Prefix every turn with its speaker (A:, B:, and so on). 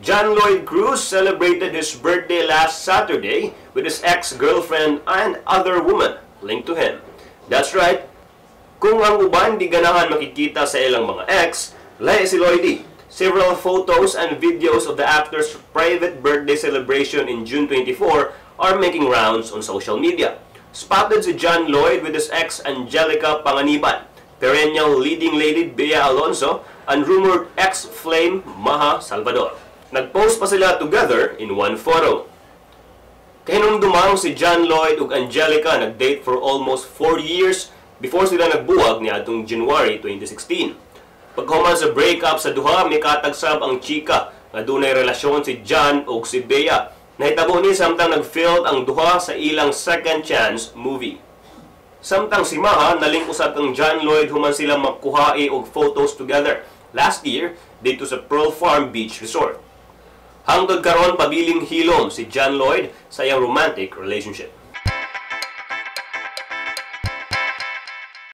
A: John Lloyd Cruz celebrated his birthday last Saturday with his ex-girlfriend and other woman linked to him. That's right, kung ang uban di ganahan makikita sa ilang mga ex, lahi si Lloydy. Several photos and videos of the actor's private birthday celebration in June 24 are making rounds on social media. Spotted si John Lloyd with his ex Angelica Panganiban, perennial leading lady Bea Alonso, and rumored ex-flame Maha Salvador. Nag-post pa sila together in one photo. Kahinumdumang si John Lloyd ug Angelica nag-date for almost 4 years before sila nagbuwag ni atong January 2016. Paghuman sa breakup sa duha, may katagsab ang chika nga dunay relasyon si John ug si Bea. Nahitabo ni samtang nag-filmed ang duha sa ilang Second Chance movie. Samtang si Maha naling usab kang John Lloyd human sila makuhai og photos together last year dito sa Pearl Farm Beach Resort. Hangtod karon pabiling hilom si John Lloyd sa iyang romantic relationship.